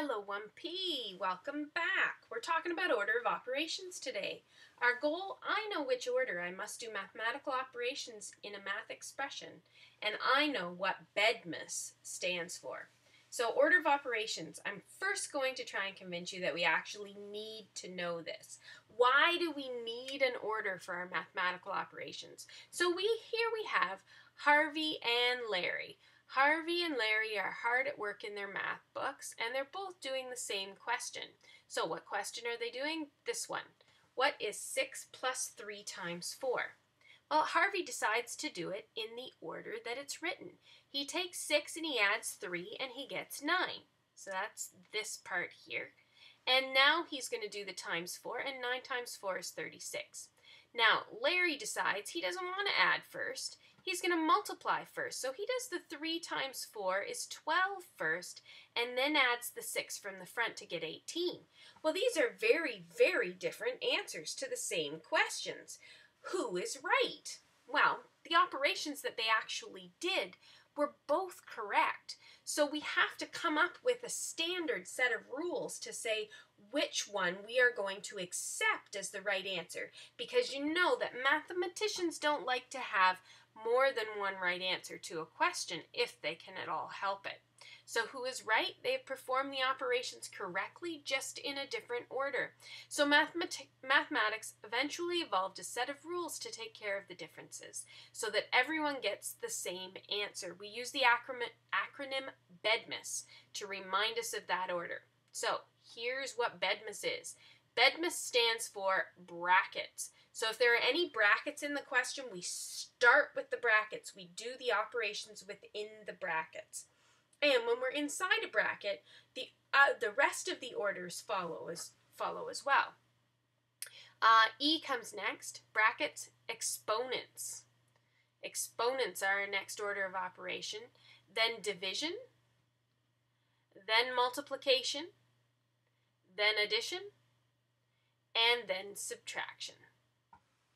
Hello 1P, welcome back. We're talking about order of operations today. Our goal, I know which order I must do mathematical operations in a math expression, and I know what BEDMAS stands for. So order of operations, I'm first going to try and convince you that we actually need to know this. Why do we need an order for our mathematical operations? So we here we have Harvey and Larry. Harvey and Larry are hard at work in their math books, and they're both doing the same question. So what question are they doing? This one. What is 6 plus 3 times 4? Well, Harvey decides to do it in the order that it's written. He takes 6 and he adds 3 and he gets 9. So that's this part here. And now he's going to do the times 4, and 9 times 4 is 36. Now, Larry decides he doesn't want to add first he's going to multiply first. So he does the 3 times 4 is 12 first, and then adds the 6 from the front to get 18. Well, these are very, very different answers to the same questions. Who is right? Well, the operations that they actually did were both correct. So we have to come up with a standard set of rules to say which one we are going to accept as the right answer. Because you know that mathematicians don't like to have more than one right answer to a question if they can at all help it. So, who is right? They have performed the operations correctly, just in a different order. So, mathematics eventually evolved a set of rules to take care of the differences so that everyone gets the same answer. We use the acronym, acronym BEDMAS to remind us of that order. So, here's what BEDMAS is BEDMAS stands for brackets. So if there are any brackets in the question, we start with the brackets. We do the operations within the brackets. And when we're inside a bracket, the uh, the rest of the orders follow as follow as well. Uh, e comes next. Brackets, exponents. Exponents are our next order of operation. Then division. Then multiplication. Then addition. And then subtraction.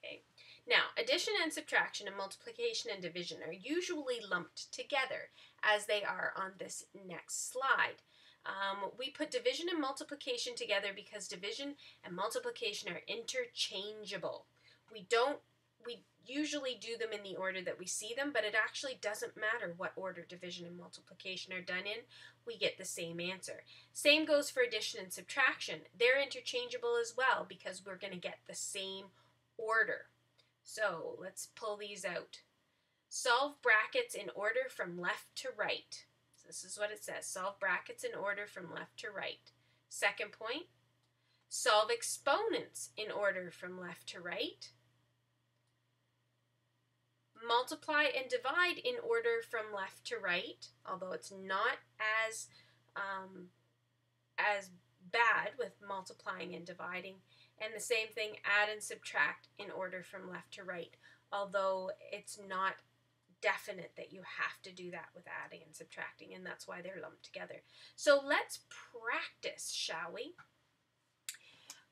Okay. Now, addition and subtraction and multiplication and division are usually lumped together as they are on this next slide. Um, we put division and multiplication together because division and multiplication are interchangeable. We don't, we usually do them in the order that we see them, but it actually doesn't matter what order division and multiplication are done in, we get the same answer. Same goes for addition and subtraction. They're interchangeable as well because we're going to get the same order. So let's pull these out. Solve brackets in order from left to right. So this is what it says. Solve brackets in order from left to right. Second point, solve exponents in order from left to right. Multiply and divide in order from left to right, although it's not as um, as bad with multiplying and dividing. And the same thing, add and subtract in order from left to right, although it's not definite that you have to do that with adding and subtracting, and that's why they're lumped together. So let's practice, shall we?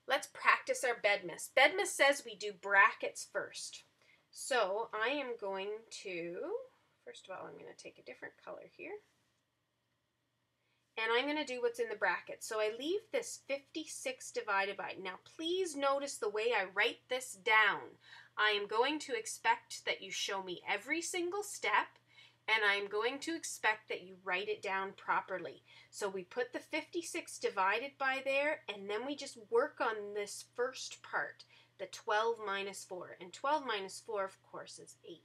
Let's practice our BEDMAS. BEDMAS says we do brackets first. So I am going to, first of all, I'm going to take a different color here and I'm going to do what's in the bracket. So I leave this 56 divided by. Now please notice the way I write this down. I am going to expect that you show me every single step and I'm going to expect that you write it down properly. So we put the 56 divided by there and then we just work on this first part, the 12 minus 4. And 12 minus 4 of course is 8.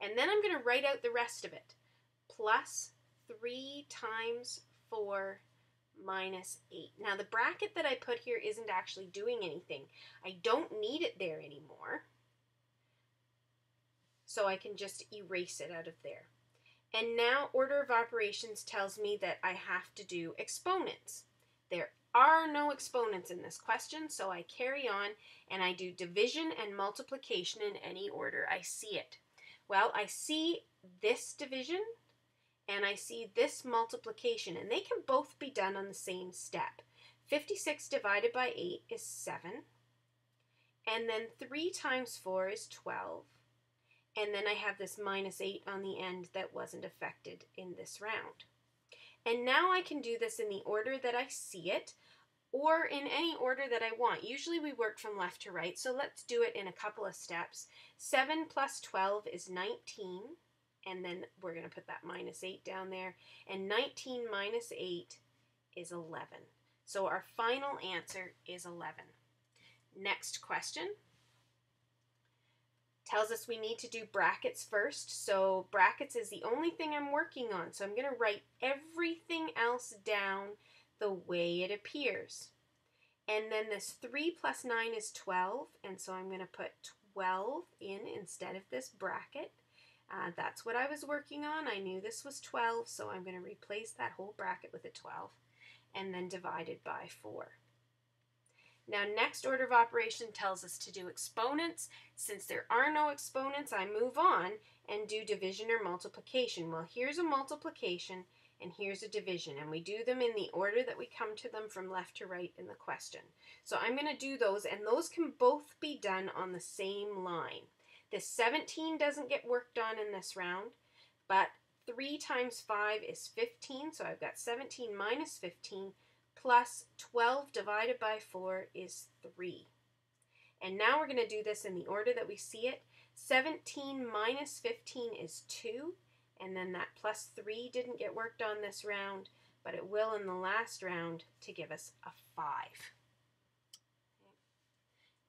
And then I'm going to write out the rest of it. Plus 3 times 4 minus 8. Now the bracket that I put here isn't actually doing anything. I don't need it there anymore. So I can just erase it out of there. And now order of operations tells me that I have to do exponents. There are no exponents in this question, so I carry on and I do division and multiplication in any order I see it. Well, I see this division and I see this multiplication, and they can both be done on the same step. 56 divided by 8 is 7, and then 3 times 4 is 12, and then I have this minus 8 on the end that wasn't affected in this round. And now I can do this in the order that I see it or in any order that I want. Usually we work from left to right, so let's do it in a couple of steps. 7 plus 12 is 19, and then we're going to put that minus 8 down there. And 19 minus 8 is 11. So our final answer is 11. Next question tells us we need to do brackets first. So brackets is the only thing I'm working on. So I'm going to write everything else down the way it appears. And then this 3 plus 9 is 12, and so I'm going to put 12 in instead of this bracket. Uh, that's what I was working on. I knew this was 12, so I'm going to replace that whole bracket with a 12, and then divided by 4. Now, next order of operation tells us to do exponents. Since there are no exponents, I move on and do division or multiplication. Well, here's a multiplication, and here's a division, and we do them in the order that we come to them from left to right in the question. So I'm going to do those, and those can both be done on the same line. This 17 doesn't get worked on in this round, but 3 times 5 is 15, so I've got 17 minus 15, plus 12 divided by 4 is 3. And now we're going to do this in the order that we see it. 17 minus 15 is 2, and then that plus 3 didn't get worked on this round, but it will in the last round to give us a 5.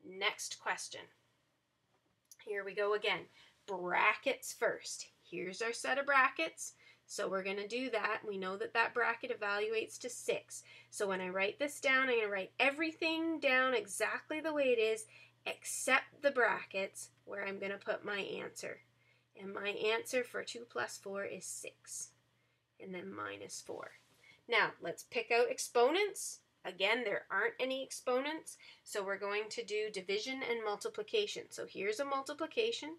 Next question. Here we go again. Brackets first. Here's our set of brackets. So we're going to do that. We know that that bracket evaluates to 6. So when I write this down, I'm going to write everything down exactly the way it is except the brackets where I'm going to put my answer. And my answer for 2 plus 4 is 6. And then minus 4. Now, let's pick out exponents. Again, there aren't any exponents, so we're going to do division and multiplication. So here's a multiplication.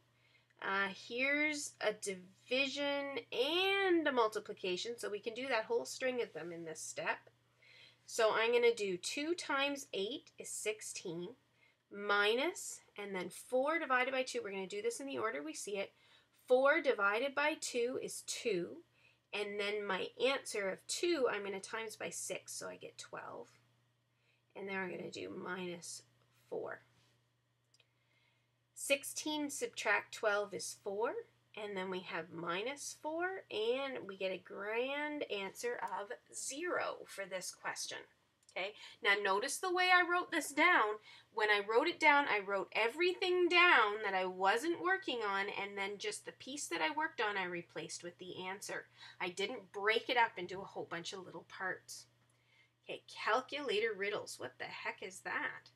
Uh, here's a division and a multiplication, so we can do that whole string of them in this step. So I'm going to do 2 times 8 is 16, minus, and then 4 divided by 2. We're going to do this in the order we see it. 4 divided by 2 is 2. And then my answer of 2, I'm going to times by 6, so I get 12. And then I'm going to do minus 4. 16 subtract 12 is 4. And then we have minus 4. And we get a grand answer of 0 for this question. Okay, now notice the way I wrote this down. When I wrote it down, I wrote everything down that I wasn't working on, and then just the piece that I worked on, I replaced with the answer. I didn't break it up into a whole bunch of little parts. Okay, calculator riddles. What the heck is that?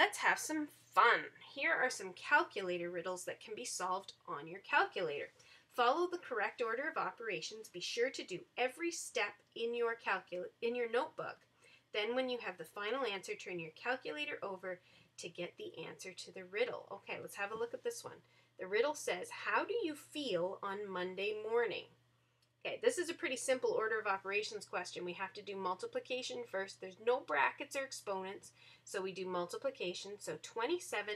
Let's have some fun. Here are some calculator riddles that can be solved on your calculator. Follow the correct order of operations. Be sure to do every step in your in your notebook. Then when you have the final answer, turn your calculator over to get the answer to the riddle. Okay, let's have a look at this one. The riddle says, how do you feel on Monday morning? Okay, this is a pretty simple order of operations question. We have to do multiplication first. There's no brackets or exponents, so we do multiplication. So 27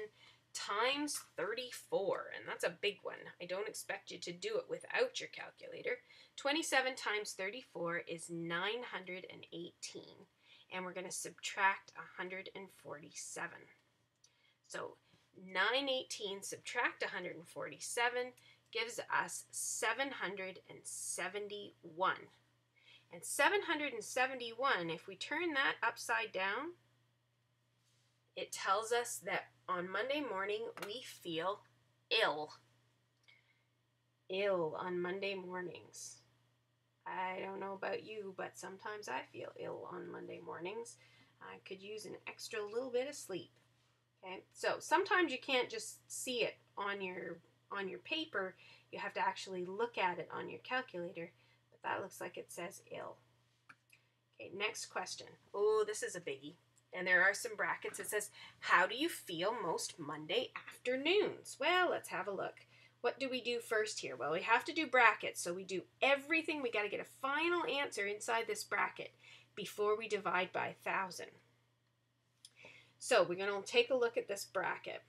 times 34, and that's a big one. I don't expect you to do it without your calculator. 27 times 34 is 918 and we're going to subtract 147. So 918 subtract 147 gives us 771. And 771, if we turn that upside down, it tells us that on Monday morning we feel ill. Ill on Monday mornings. I don't know about you, but sometimes I feel ill on Monday mornings. I could use an extra little bit of sleep. Okay, so sometimes you can't just see it on your on your paper. You have to actually look at it on your calculator. But that looks like it says ill. Okay, next question. Oh, this is a biggie. And there are some brackets. It says, How do you feel most Monday afternoons? Well, let's have a look what do we do first here? Well, we have to do brackets, so we do everything. We got to get a final answer inside this bracket before we divide by 1,000. So we're going to take a look at this bracket.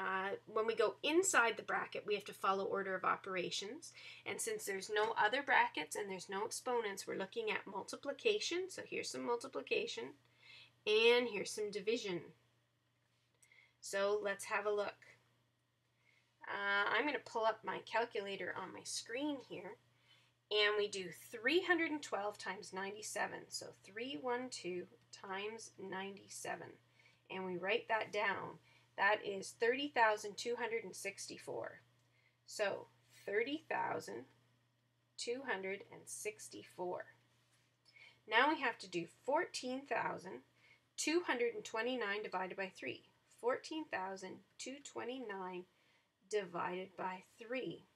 Uh, when we go inside the bracket, we have to follow order of operations. And since there's no other brackets and there's no exponents, we're looking at multiplication. So here's some multiplication. And here's some division. So let's have a look. Uh, I'm going to pull up my calculator on my screen here. And we do 312 times 97. So 312 times 97. And we write that down. That is 30,264. So 30,264. Now we have to do 14,229 divided by 3. 14,229 divided by 3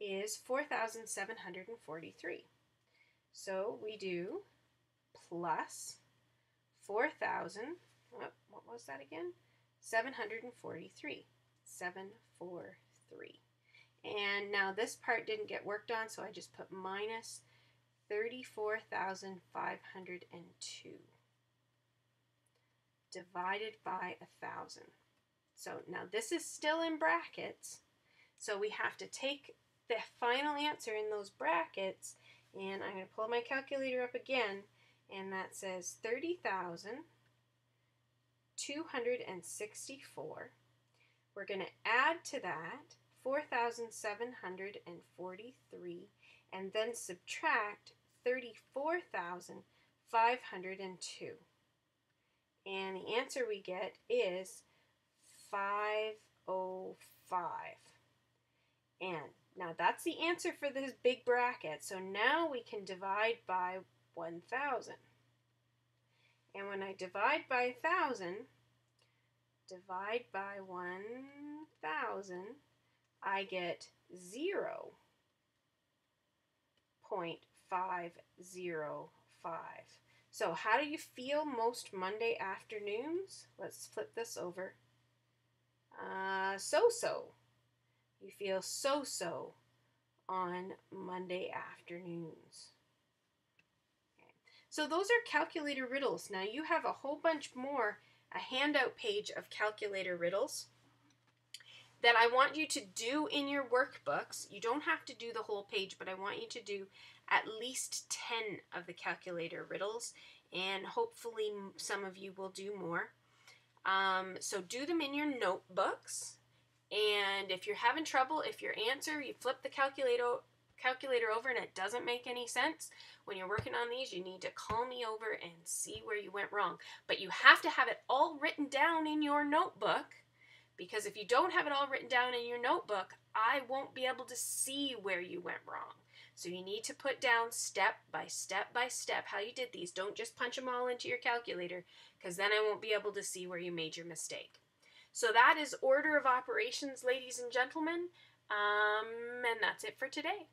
is 4,743. So we do plus 4,000, what, what was that again? 743. 743. And now this part didn't get worked on, so I just put minus 34,502 divided by a thousand. So now this is still in brackets, so we have to take the final answer in those brackets, and I'm going to pull my calculator up again, and that says 30,264. We're going to add to that 4,743 and then subtract 34,502. And the answer we get is 505. And now that's the answer for this big bracket. So now we can divide by 1,000. And when I divide by 1,000, divide by 1,000, I get 0 0.505. So how do you feel most Monday afternoons? Let's flip this over. Uh, so-so. You feel so-so on Monday afternoons. So those are calculator riddles. Now you have a whole bunch more, a handout page of calculator riddles that I want you to do in your workbooks. You don't have to do the whole page, but I want you to do at least 10 of the calculator riddles, and hopefully some of you will do more. Um, so do them in your notebooks. And if you're having trouble, if your answer, you flip the calculator calculator over and it doesn't make any sense, when you're working on these, you need to call me over and see where you went wrong. But you have to have it all written down in your notebook because if you don't have it all written down in your notebook, I won't be able to see where you went wrong. So you need to put down step by step by step how you did these. Don't just punch them all into your calculator because then I won't be able to see where you made your mistake. So that is order of operations, ladies and gentlemen. Um, and that's it for today.